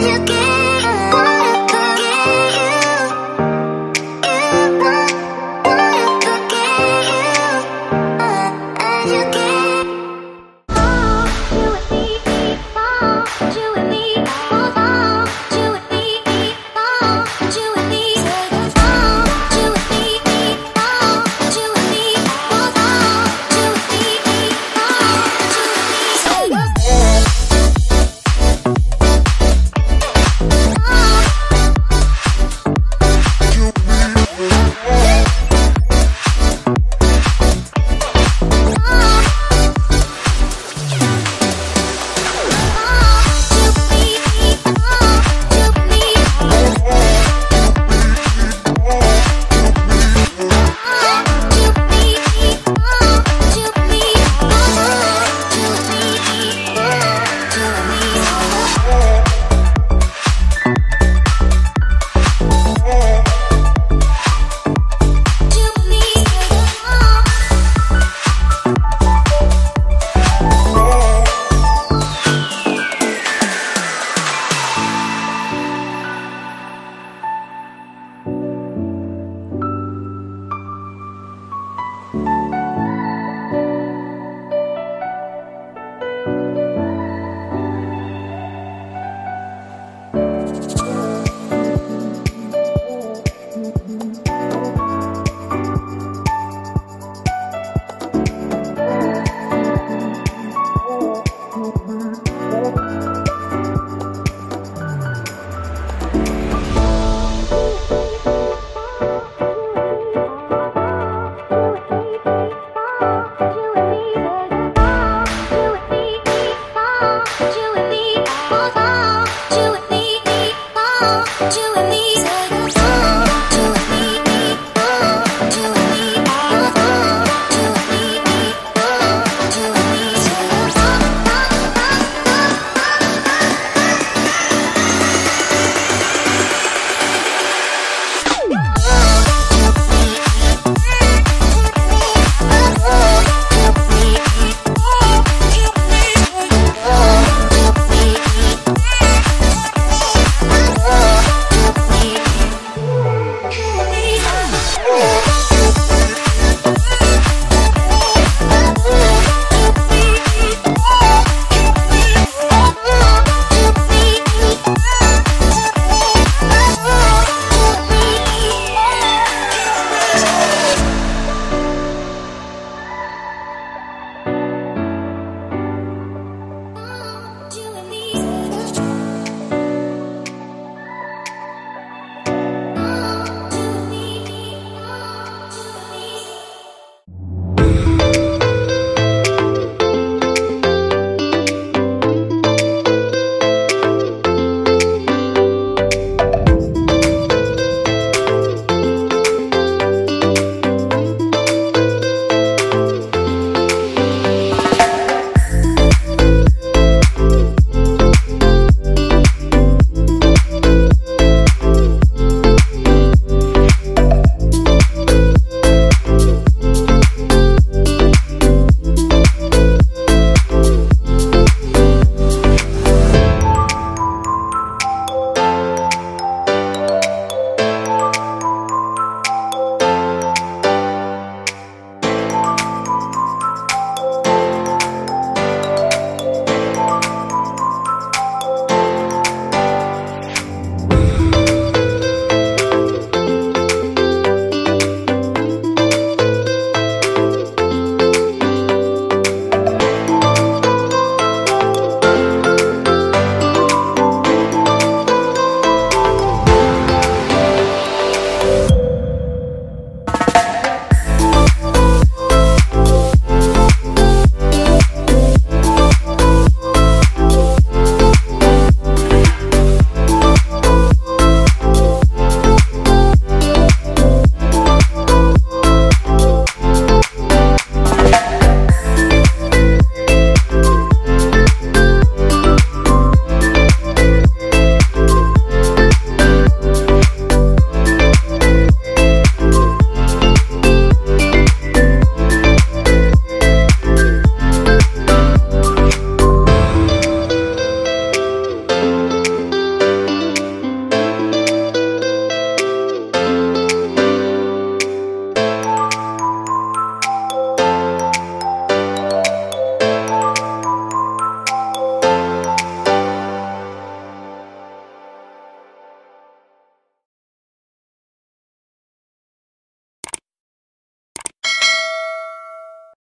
you can